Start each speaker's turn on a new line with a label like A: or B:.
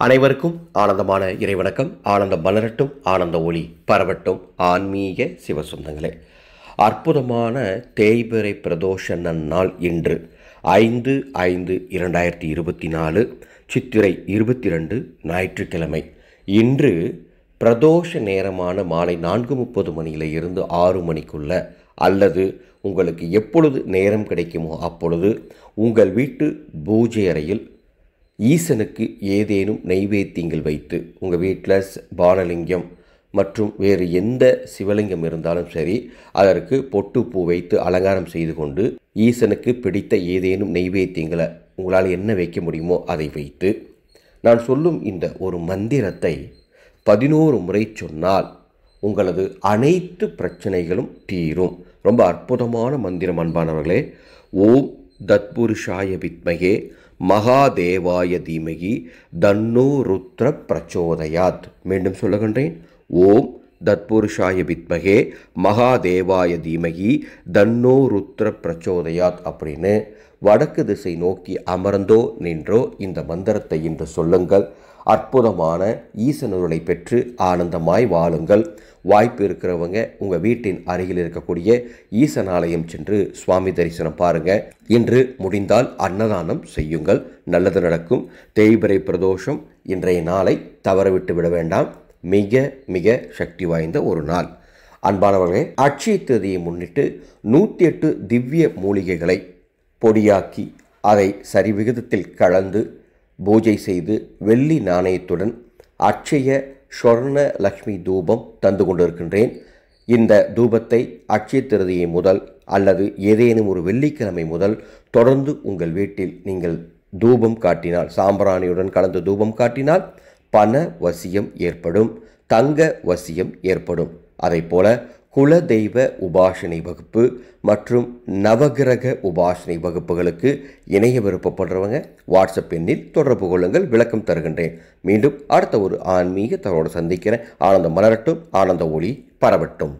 A: அனைவருக்கும் ஆனந்தமான இறைவணக்கம். ஆனந்தம் மலரட்டும் ஆனந்த ஒளி பரவட்டும். ஆன்மீக சிவசொந்தங்களே அற்புதமான தேய்பிறை பிரதோஷ நன்னாள் இன்று ஐந்து ஐந்து இரண்டாயிரத்தி இருபத்தி நாலு சித்திரை இருபத்தி ரெண்டு ஞாயிற்றுக்கிழமை. இன்று பிரதோஷ நேரமான மாலை நான்கு முப்பது மணியில இருந்து ஆறு மணிக்குள்ள அல்லது உங்களுக்கு எப்பொழுது நேரம் கிடைக்குமோ அப்பொழுது உங்கள் வீட்டு பூஜை அறையில் ஈசனுக்கு ஏதேனும் நைவேத்தியங்கள் வைத்து உங்கள் வீட்டில் பானலிங்கம் மற்றும் வேறு எந்த சிவலிங்கம் இருந்தாலும் சரி அதற்கு பொட்டு பூ வைத்து அலங்காரம் செய்து கொண்டு ஈசனுக்கு பிடித்த ஏதேனும் நெய்வேத்தியங்களை உங்களால் என்ன வைக்க முடியுமோ அதை வைத்து நான் சொல்லும் இந்த ஒரு மந்திரத்தை பதினோரு முறை சொன்னால் உங்களது அனைத்து பிரச்சனைகளும் தீரும். ரொம்ப அற்புதமான மந்திரம் அன்பானவர்களே. ஓம் தத்புருஷாய வித்மகே மகாதேவாய தீமகி தன்னோ ருத்ர பிரச்சோதயாத். மீண்டும் சொல்லுகின்றேன். ஓம் தத்புருஷாய வித்மகே மகாதேவாய தீமகி தன்னோ ருத்ர பிரச்சோதயாத் அப்படின்னு வடக்கு திசை நோக்கி அமர்ந்தோ நின்றோ இந்த மந்திரத்தை இன்று சொல்லுங்கள். அற்புதமான ஈசனருளை பெற்று ஆனந்தமாய் வாழுங்கள். வாய்ப்பு இருக்கிறவங்க உங்கள் வீட்டின் அருகில் இருக்கக்கூடிய ஈசனாலயம் சென்று சுவாமி தரிசனம் பாருங்க. இன்று முடிந்தால் அன்னதானம் செய்யுங்கள். நல்லது நடக்கும். தேய்பிரை பிரதோஷம் இன்றைய நாளை தவறவிட்டு விட வேண்டாம். மிக மிக சக்தி வாய்ந்த ஒரு நாள். அன்பானவர்களே அட்சய தேதியை முன்னிட்டு நூற்றி எட்டு திவ்ய மூலிகைகளை பொடியாக்கி அதை சரிவிகிதத்தில் கலந்து பூஜை செய்து வெள்ளி நாணயத்துடன் அட்சய ஸ்வர்ண லக்ஷ்மி தூபம் தந்து கொண்டிருக்கின்றேன். இந்த தூபத்தை அட்சய திருதியை முதல் அல்லது ஏதேனும் ஒரு வெள்ளிக்கிழமை முதல் தொடர்ந்து உங்கள் வீட்டில் நீங்கள் தூபம் காட்டினால் சாம்பிராணியுடன் கலந்து தூபம் காட்டினால் பண வசியம் ஏற்படும் தங்க வசியம் ஏற்படும். அதைப்போல குல தெய்வ உபாசனை வகுப்பு மற்றும் நவகிரக உபாசனை வகுப்புகளுக்கு இணைய விருப்பப்படுறவங்க வாட்ஸ்அப் எண்ணில் தொடர்பு கொள்ளுங்கள். விளக்கம் தருகின்றேன். மீண்டும் அடுத்த ஒரு ஆன்மீக தகவலோடு சந்திக்கிறேன். ஆனந்தம் மலரட்டும். ஆனந்த ஒளி பரவட்டும்.